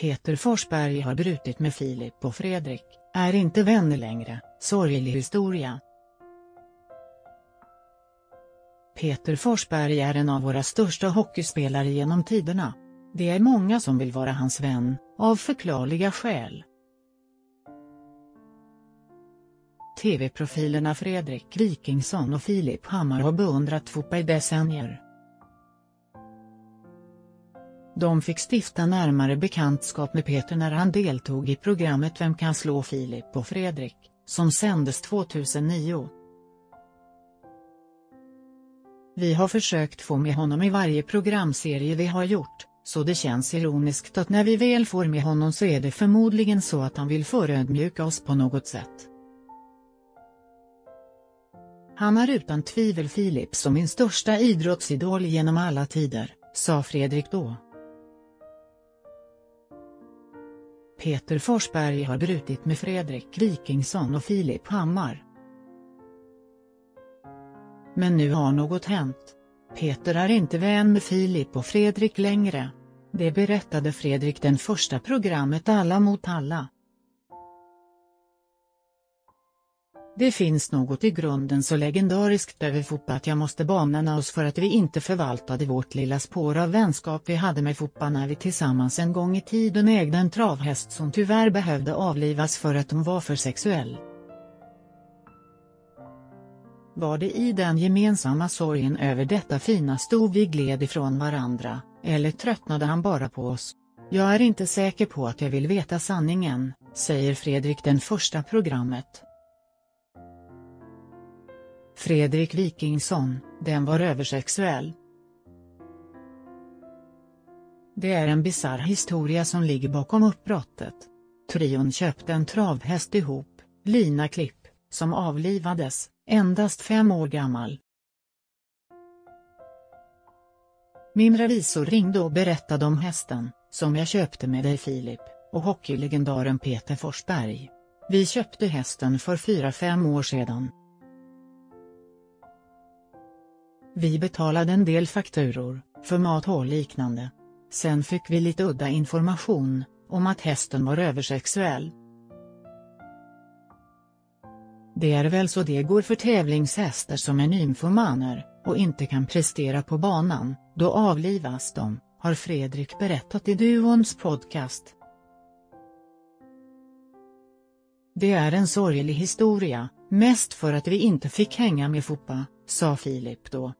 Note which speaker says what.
Speaker 1: Peter Forsberg har brutit med Filip och Fredrik, är inte vänner längre, sorglig historia. Peter Forsberg är en av våra största hockeyspelare genom tiderna. Det är många som vill vara hans vän, av förklarliga skäl. TV-profilerna Fredrik Wikingsson och Filip Hammar har beundrat fotboll i decennier. De fick stifta närmare bekantskap med Peter när han deltog i programmet Vem kan slå Filip och Fredrik, som sändes 2009. Vi har försökt få med honom i varje programserie vi har gjort, så det känns ironiskt att när vi väl får med honom så är det förmodligen så att han vill förödmjuka oss på något sätt. Han är utan tvivel Filip som min största idrottsidol genom alla tider, sa Fredrik då. Peter Forsberg har brutit med Fredrik Wikingsson och Filip Hammar. Men nu har något hänt. Peter är inte vän med Filip och Fredrik längre. Det berättade Fredrik den första programmet Alla mot alla. Det finns något i grunden så legendariskt över Foppa att jag måste bana oss för att vi inte förvaltade vårt lilla spår av vänskap vi hade med Foppa när vi tillsammans en gång i tiden ägde en travhäst som tyvärr behövde avlivas för att hon var för sexuell. Var det i den gemensamma sorgen över detta fina stod vi gled ifrån varandra, eller tröttnade han bara på oss? Jag är inte säker på att jag vill veta sanningen, säger Fredrik den första programmet. Fredrik Wikingsson, den var översexuell. Det är en bizarr historia som ligger bakom uppbrottet. Trion köpte en travhäst ihop, Lina Klipp, som avlivades, endast fem år gammal. Min revisor ringde och berättade om hästen, som jag köpte med dig Filip, och hockeylegendaren Peter Forsberg. Vi köpte hästen för fyra fem år sedan. Vi betalade en del fakturor, för mat och liknande. Sen fick vi lite udda information, om att hästen var översexuell. Det är väl så det går för tävlingshästar som är nymfomaner, och inte kan prestera på banan, då avlivas de, har Fredrik berättat i Duons podcast. Det är en sorglig historia, mest för att vi inte fick hänga med Foppa, sa Filip då.